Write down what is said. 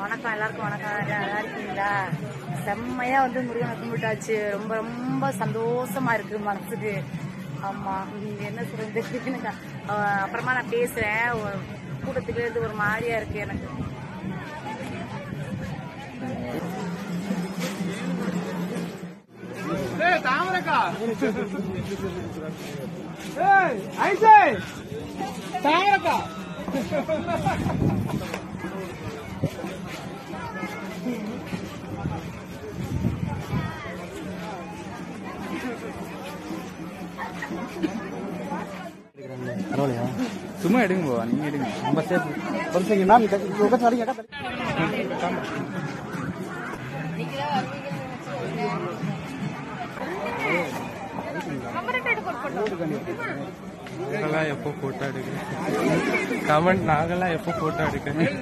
வணக்கம் எல்லாருக்கும் வணக்கம். நல்லா இருக்கீங்களா? செம்மையா வந்து முருகனை கும்பிட்டாச்சு. ரொம்ப ரொம்ப சந்தோஷமா இருக்கு மனசுக்கு. ஆமா நீங்க என்ன சொல்றது? எனக்கு. அப்புறமா நான் பேசுறேன். கூட்டத்துக்கு இது ஒரு மாதிரியா இருக்கு எனக்கு. தாமரக்கா. ஐசே. தாமரக்கா. பரவாயில்லையா சும்மா எடுங்க போ நீங்க எடுங்க. நம்ம சேஃப் நான் உட்காந்து அடிங்க நாங்களாம் எப்போ போட்டோ எடுக்கிறேன் கமெண்ட் நாங்களாம் எப்போ போட்டோ எடுக்கிறேன்